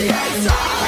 creator